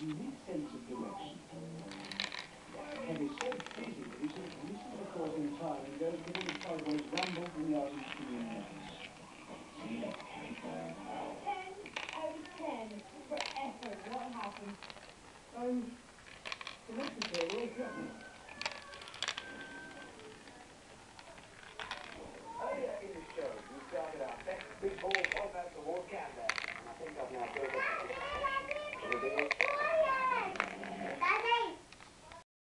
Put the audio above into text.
unique sense of direction And it's so pleasing that he says this is the across in time and goes with all the sideways rumble in the Irish community. Ten out of ten for effort. What happened? Um, the